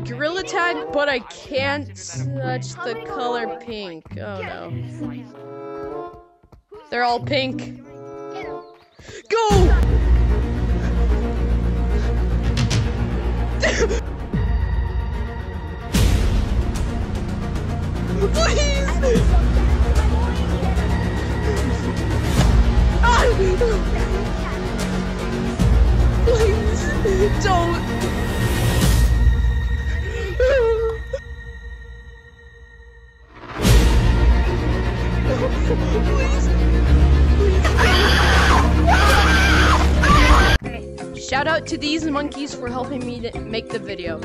Gorilla tag, but I can't touch the color pink. Oh no. They're all pink. Go! Please! Please, don't. Shout out to these monkeys for helping me make the video.